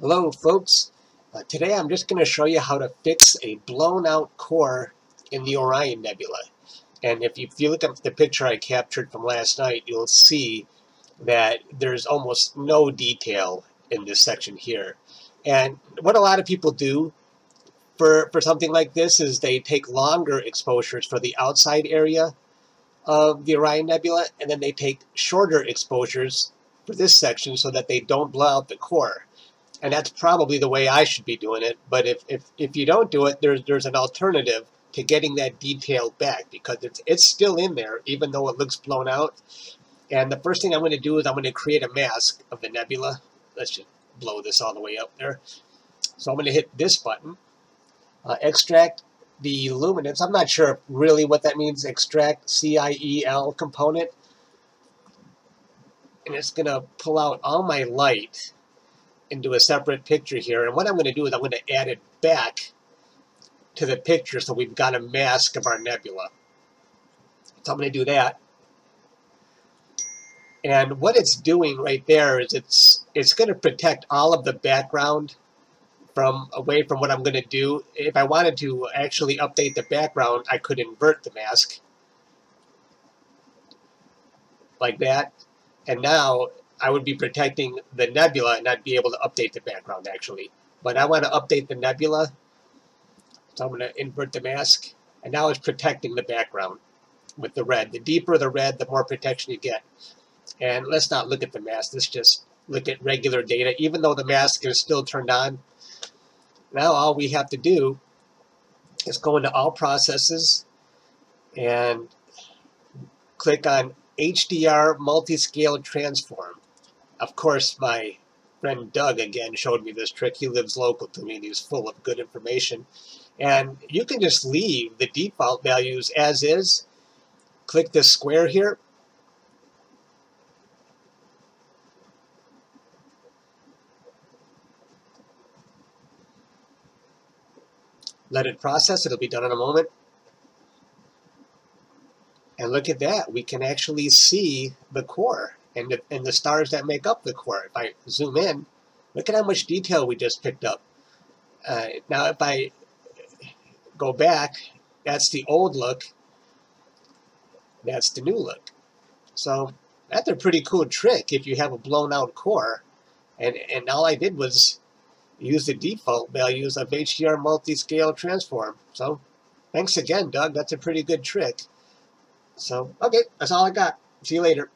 Hello folks, uh, today I'm just going to show you how to fix a blown out core in the Orion Nebula. And if you, if you look at the picture I captured from last night, you'll see that there's almost no detail in this section here. And what a lot of people do for, for something like this is they take longer exposures for the outside area of the Orion Nebula, and then they take shorter exposures for this section so that they don't blow out the core and that's probably the way I should be doing it. But if, if, if you don't do it, there's, there's an alternative to getting that detail back because it's, it's still in there even though it looks blown out. And the first thing I'm going to do is I'm going to create a mask of the nebula. Let's just blow this all the way up there. So I'm going to hit this button, uh, extract the luminance. I'm not sure really what that means, extract CIEL component. And it's going to pull out all my light into a separate picture here. And what I'm going to do is I'm going to add it back to the picture so we've got a mask of our nebula. So I'm going to do that. And what it's doing right there is it's it's going to protect all of the background from away from what I'm going to do. If I wanted to actually update the background, I could invert the mask like that. And now I would be protecting the nebula and not be able to update the background actually. But I want to update the nebula, so I'm going to invert the mask, and now it's protecting the background with the red. The deeper the red, the more protection you get. And let's not look at the mask, let's just look at regular data, even though the mask is still turned on. Now all we have to do is go into All Processes and click on HDR Multiscale Transform. Of course, my friend Doug again showed me this trick. He lives local to me and he's full of good information. And you can just leave the default values as is. Click this square here. Let it process. It'll be done in a moment. And look at that. We can actually see the core and the, and the stars that make up the core. If I zoom in, look at how much detail we just picked up. Uh, now if I go back, that's the old look, that's the new look. So that's a pretty cool trick if you have a blown out core. And, and all I did was use the default values of HDR multi-scale transform. So thanks again, Doug. That's a pretty good trick. So, okay, that's all I got. See you later.